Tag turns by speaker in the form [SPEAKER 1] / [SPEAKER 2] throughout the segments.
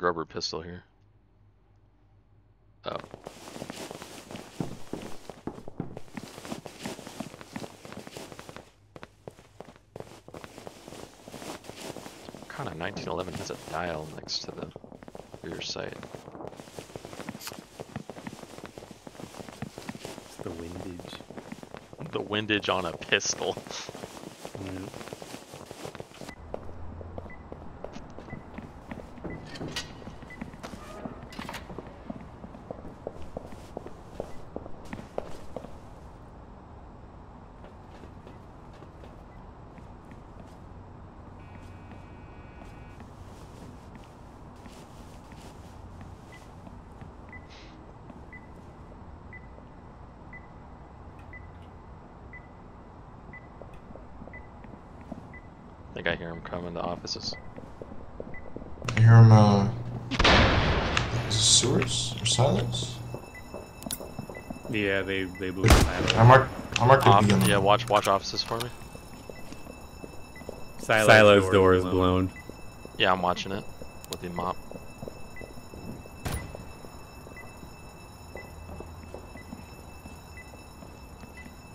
[SPEAKER 1] rubber pistol here. Oh. Kind of 1911 has a dial next to the rear sight.
[SPEAKER 2] It's the windage.
[SPEAKER 1] The windage on a pistol.
[SPEAKER 2] Yeah.
[SPEAKER 1] I think I hear him coming to offices.
[SPEAKER 3] I hear him, uh. is it sewers or silos?
[SPEAKER 2] Yeah, they they blew the
[SPEAKER 3] I
[SPEAKER 2] silo.
[SPEAKER 3] marked, I marked
[SPEAKER 1] Off-
[SPEAKER 3] a B on the
[SPEAKER 1] yeah, watch watch offices for me.
[SPEAKER 2] Silo's,
[SPEAKER 4] Silo's door is blown.
[SPEAKER 1] Yeah, I'm watching it with the mop.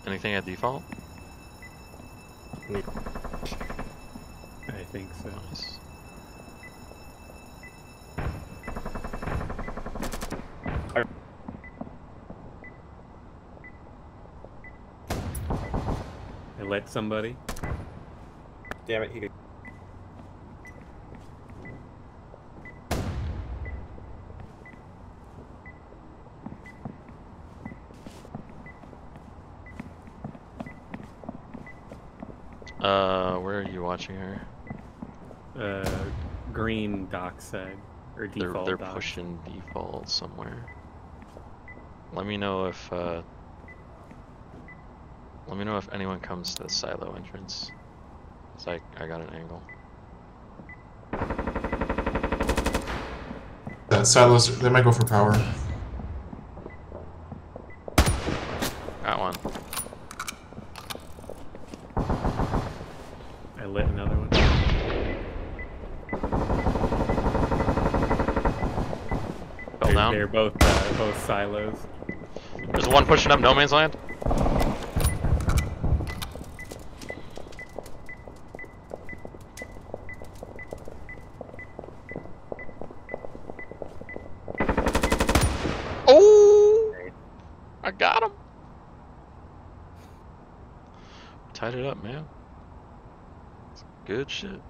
[SPEAKER 1] Anything at default?
[SPEAKER 2] I think so.
[SPEAKER 1] Nice.
[SPEAKER 2] I let somebody.
[SPEAKER 4] Damn it, he could.
[SPEAKER 1] Uh, where are you watching her?
[SPEAKER 2] Uh, green dockside or
[SPEAKER 1] They're
[SPEAKER 2] default.
[SPEAKER 1] they're
[SPEAKER 2] dock.
[SPEAKER 1] pushing default somewhere. Let me know if uh. Let me know if anyone comes to the silo entrance. It's like I got an angle.
[SPEAKER 3] That silos, they might go for power.
[SPEAKER 1] Got one.
[SPEAKER 2] They're,
[SPEAKER 1] down.
[SPEAKER 2] they're both uh, both silos.
[SPEAKER 1] There's one pushing up no man's land. Oh! I got him. Tied it up, man. Good shit.